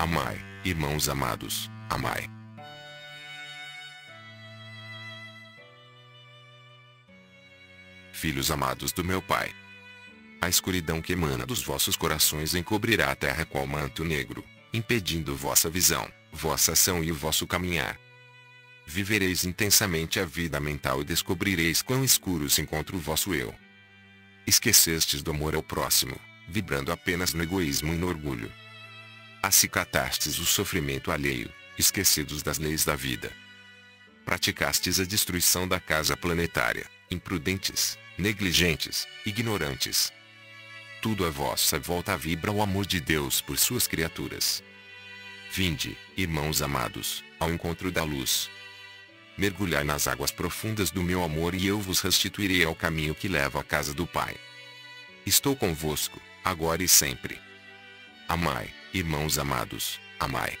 Amai, irmãos amados, amai. Filhos amados do meu Pai. A escuridão que emana dos vossos corações encobrirá a terra qual manto negro, impedindo vossa visão, vossa ação e o vosso caminhar. Vivereis intensamente a vida mental e descobrireis quão escuro se encontra o vosso eu. Esquecestes do amor ao próximo, vibrando apenas no egoísmo e no orgulho. Acicatastes o sofrimento alheio, esquecidos das leis da vida. Praticastes a destruição da casa planetária, imprudentes, negligentes, ignorantes. Tudo à vossa volta vibra o amor de Deus por suas criaturas. Vinde, irmãos amados, ao encontro da luz. Mergulhai nas águas profundas do meu amor e eu vos restituirei ao caminho que leva à casa do Pai. Estou convosco, agora e sempre. Amai, irmãos amados, amai.